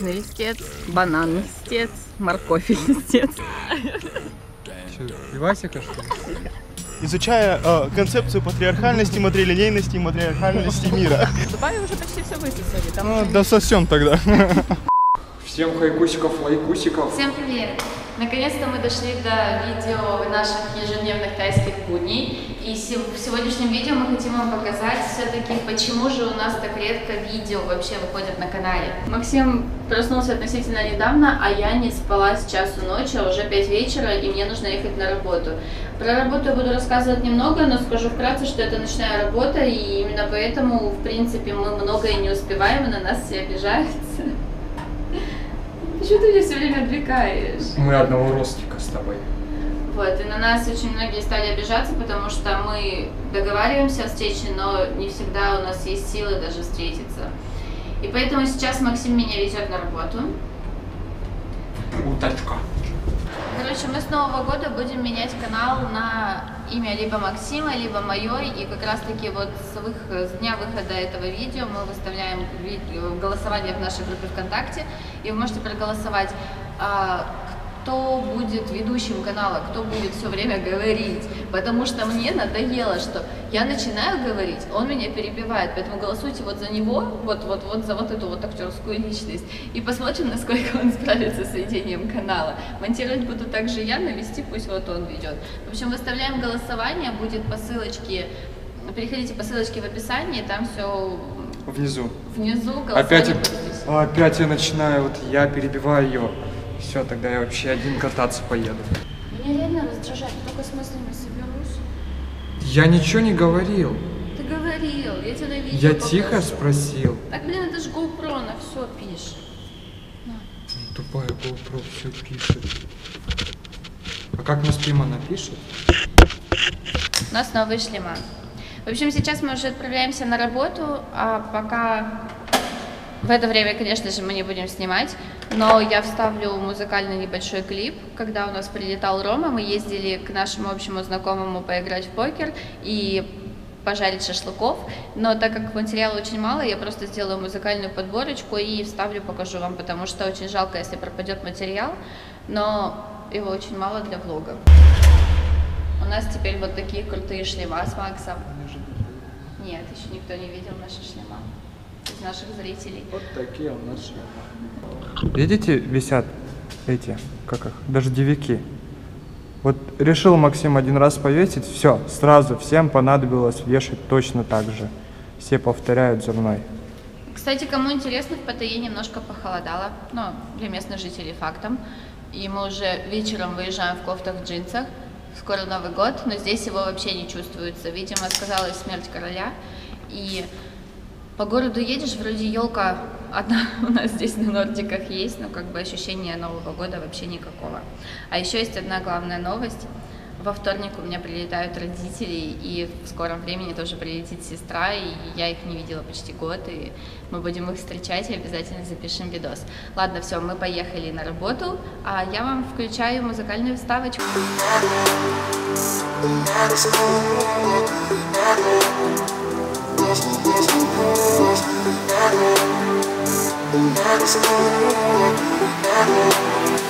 чесночный листец, банан листец, морковь листец. Что, пивасика, что ли? изучая э, концепцию патриархальности, матрилинейности и матриархальности мира. Дубай уже почти все высосали. Там Ну, уже да совсем тогда. Всем хайкусиков, лайкусиков. Всем привет! Наконец-то мы дошли до видео наших ежедневных тайских будней. И в сегодняшнем видео мы хотим вам показать все-таки, почему же у нас так редко видео вообще выходят на канале. Максим проснулся относительно недавно, а я не спала с часу ночи, а уже 5 вечера, и мне нужно ехать на работу. Про работу я буду рассказывать немного, но скажу вкратце, что это ночная работа, и именно поэтому, в принципе, мы многое не успеваем, и на нас все обижаются. Почему ты меня все время отвлекаешь? Мы одного ростика с тобой. Вот, и на нас очень многие стали обижаться, потому что мы договариваемся о встрече, но не всегда у нас есть силы даже встретиться. И поэтому сейчас Максим меня везет на работу. Уточка. Короче, мы с Нового года будем менять канал на имя либо Максима, либо мое. И как раз таки вот с, вых- с дня выхода этого видео мы выставляем голосование в нашей группе ВКонтакте. И вы можете проголосовать, а, кто будет ведущим канала, кто будет все время говорить. Потому что мне надоело, что я начинаю говорить, он меня перебивает. Поэтому голосуйте вот за него, вот, вот, вот за вот эту вот актерскую личность. И посмотрим, насколько он справится с ведением канала. Монтировать буду также я, навести пусть вот он ведет. В общем, выставляем голосование, будет по ссылочке, переходите по ссылочке в описании, там все Внизу. внизу голосование. Опять, опять я начинаю, вот я перебиваю ее. Все, тогда я вообще один кататься поеду. Меня реально раздражает, только с мыслями соберусь. Я ничего не говорил. Ты говорил, я тебя на видео Я тихо покажу. спросил. Так, блин, это же GoPro, на все пишет. Тупая GoPro все пишет. А как мы спим, она пишет? У нас новый шлема. В общем, сейчас мы уже отправляемся на работу, а пока в это время, конечно же, мы не будем снимать, но я вставлю музыкальный небольшой клип. Когда у нас прилетал Рома, мы ездили к нашему общему знакомому поиграть в покер и пожарить шашлыков, но так как материала очень мало, я просто сделаю музыкальную подборочку и вставлю, покажу вам, потому что очень жалко, если пропадет материал, но его очень мало для влога. У нас теперь вот такие крутые шлема с Максом. Нет, еще никто не видел наши шлема из наших зрителей. Вот такие у нас Видите, висят эти, как их, дождевики. Вот решил Максим один раз повесить, все, сразу всем понадобилось вешать точно так же. Все повторяют за мной. Кстати, кому интересно, в Паттайе немножко похолодало, ну, для местных жителей фактом. И мы уже вечером выезжаем в кофтах, в джинсах. Скоро Новый год, но здесь его вообще не чувствуется. Видимо, сказалась смерть короля. И по городу едешь, вроде елка одна у нас здесь на Нордиках есть, но как бы ощущения Нового года вообще никакого. А еще есть одна главная новость. Во вторник у меня прилетают родители, и в скором времени тоже прилетит сестра, и я их не видела почти год, и мы будем их встречать и обязательно запишем видос. Ладно, все, мы поехали на работу, а я вам включаю музыкальную вставочку. Thank you.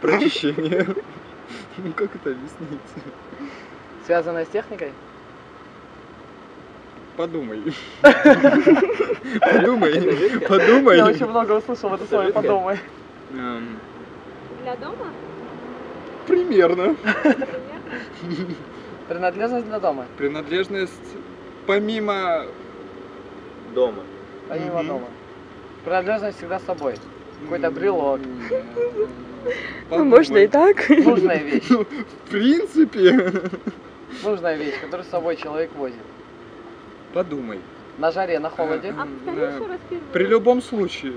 Прочищение. Ну как это объяснить? Связанная с техникой? Подумай. Подумай. Подумай. Я очень много услышал в это слово «подумай». Эм, Для дома? Примерно. Принадлежность для дома, Принадлежность помимо дома. помимо дома. Принадлежность всегда с собой. Какой-то брелок. Ну, можно и так. Нужная вещь. Ну, В принципе. Нужная вещь, которую с собой человек возит. Подумай. На жаре, на холоде. А, А первую. При любом случае.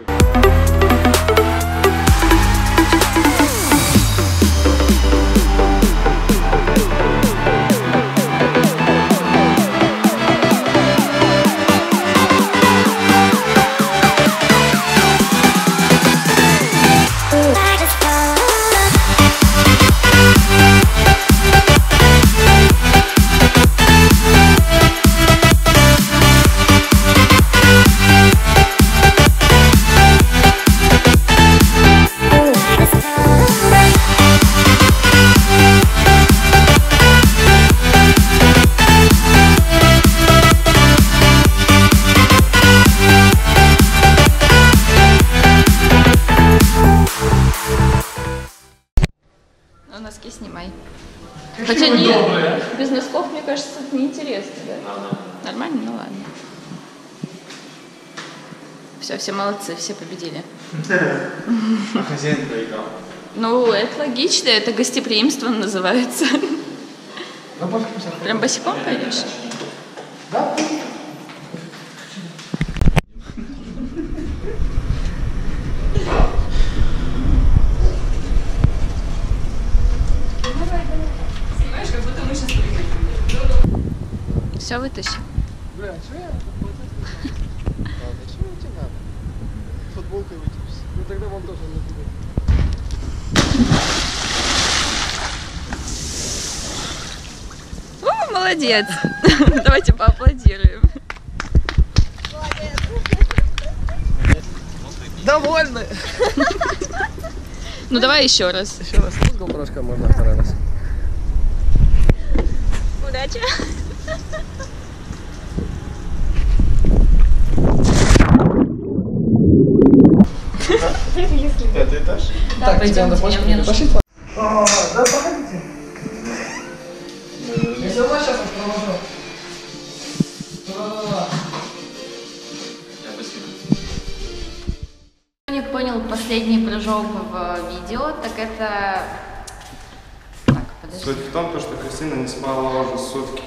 Носки снимай. Хотя нет, без носков, мне кажется, это неинтересно, да? Нормально, ну ладно. Все, все молодцы, все победили. А хозяин проиграл. Ну, это логично, это гостеприимство называется. Прям босиком пойдешь? Все вытащи. Бля, что я? Ладно, что тебе надо? Футболкой вытянешься. Ну тогда вам тоже не будет. О, молодец. Давайте поаплодируем. Довольны! Ну давай еще раз. Еще раз. GoPro можно второй раз. Удачи. Этаж. Да, пойдемте, мне нужно. Пошли. А, да, проходите. Если вы сейчас провожу. Кто не понял последний прыжок в видео, так это... Так, подожди. Суть в том, то, что Кристина не спала уже сутки.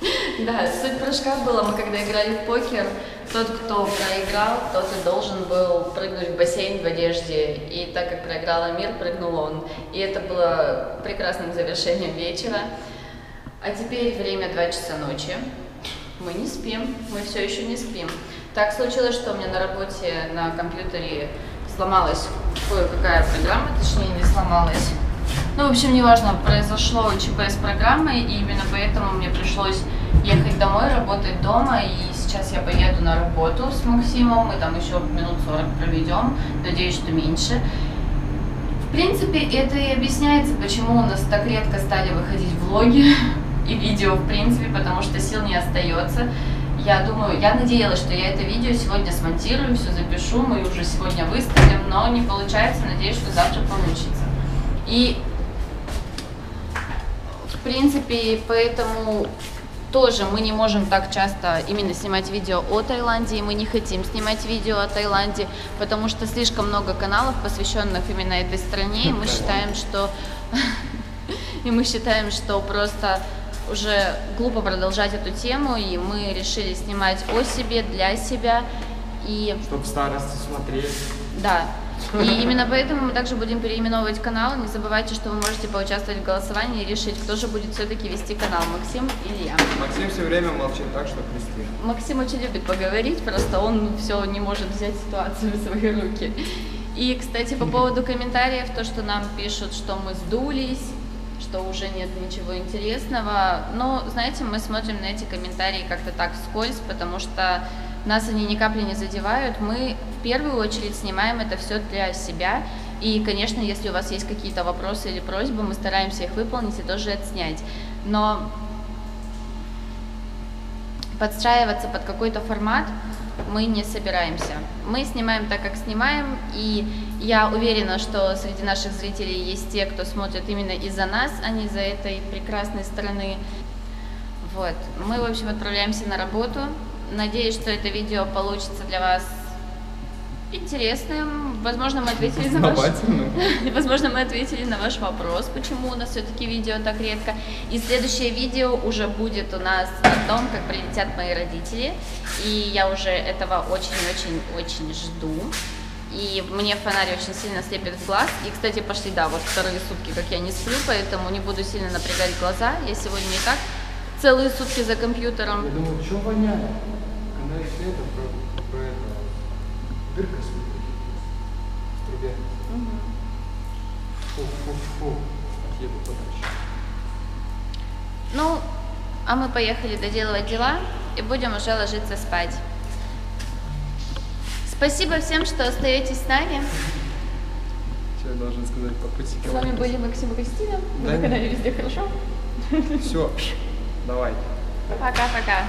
Да, суть прыжка была, мы когда играли в покер, тот, кто проиграл, тот и должен был прыгнуть в бассейн в одежде. И так как проиграла мир, прыгнул он. И это было прекрасным завершением вечера. А теперь время 2 часа ночи. Мы не спим, мы все еще не спим. Так случилось, что у меня на работе на компьютере сломалась кое-какая программа, точнее не сломалась. Ну, в общем, неважно, произошло ЧП с программой, и именно поэтому мне пришлось ехать домой, работать дома, и сейчас я поеду на работу с Максимом, мы там еще минут 40 проведем, надеюсь, что меньше. В принципе, это и объясняется, почему у нас так редко стали выходить влоги и видео, в принципе, потому что сил не остается. Я думаю, я надеялась, что я это видео сегодня смонтирую, все запишу, мы уже сегодня выставим, но не получается, надеюсь, что завтра получится. И в принципе, поэтому тоже мы не можем так часто именно снимать видео о Таиланде, и мы не хотим снимать видео о Таиланде, потому что слишком много каналов, посвященных именно этой стране, и мы считаем, что И мы считаем, что просто уже глупо продолжать эту тему, и мы решили снимать о себе, для себя. И Чтоб в старости смотреть. да. И именно поэтому мы также будем переименовывать канал. Не забывайте, что вы можете поучаствовать в голосовании и решить, кто же будет все-таки вести канал, Максим или я. Максим все время молчит так, что Кристина. Максим очень любит поговорить, просто он все не может взять ситуацию в свои руки. И, кстати, по поводу комментариев, то, что нам пишут, что мы сдулись, что уже нет ничего интересного. Но, знаете, мы смотрим на эти комментарии как-то так вскользь, потому что нас они ни капли не задевают. Мы в первую очередь снимаем это все для себя. И, конечно, если у вас есть какие-то вопросы или просьбы, мы стараемся их выполнить и тоже отснять. Но подстраиваться под какой-то формат мы не собираемся. Мы снимаем так, как снимаем, и я уверена, что среди наших зрителей есть те, кто смотрит именно из-за нас, а не из-за этой прекрасной страны. Вот. Мы, в общем, отправляемся на работу. Надеюсь, что это видео получится для вас интересным. Возможно, мы ответили на ваш... Возможно, мы ответили на ваш вопрос, почему у нас все-таки видео так редко. И следующее видео уже будет у нас о том, как прилетят мои родители. И я уже этого очень-очень-очень жду. И мне фонарь очень сильно слепит в глаз. И, кстати, пошли, да, вот вторые сутки, как я не сплю, поэтому не буду сильно напрягать глаза. Я сегодня и так целые сутки за компьютером. Я думаю, что воняет? Из это про, про это. Дырка с в трубе. Фу, фу, фу. Отъеду подальше. Ну, а мы поехали доделывать дела и будем уже ложиться спать. Спасибо всем, что остаетесь с нами. Что я должен сказать по пути С вами были Максим и Кристина. Вы Да. на канале Везде Хорошо. Все, давай. Пока-пока.